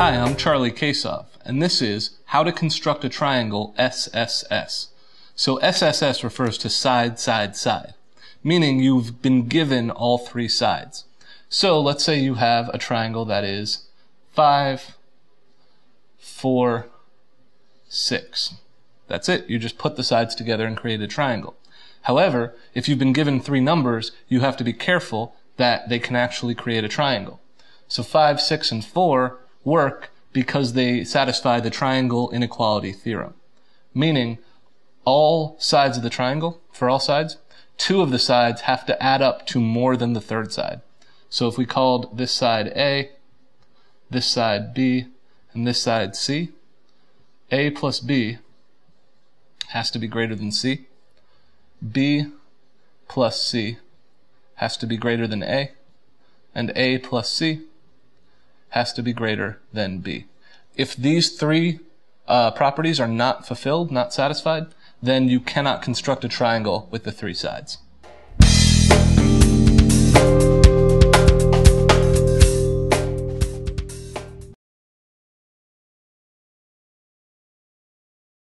Hi, I'm Charlie Kasov, and this is How to Construct a Triangle SSS. So SSS refers to side, side, side, meaning you've been given all three sides. So let's say you have a triangle that is 5, 4, 6. That's it. You just put the sides together and create a triangle. However, if you've been given three numbers, you have to be careful that they can actually create a triangle. So 5, 6, and 4 work because they satisfy the triangle inequality theorem. Meaning, all sides of the triangle, for all sides, two of the sides have to add up to more than the third side. So if we called this side A, this side B, and this side C, A plus B has to be greater than C. B plus C has to be greater than A. And A plus C has to be greater than B. If these three uh, properties are not fulfilled, not satisfied, then you cannot construct a triangle with the three sides.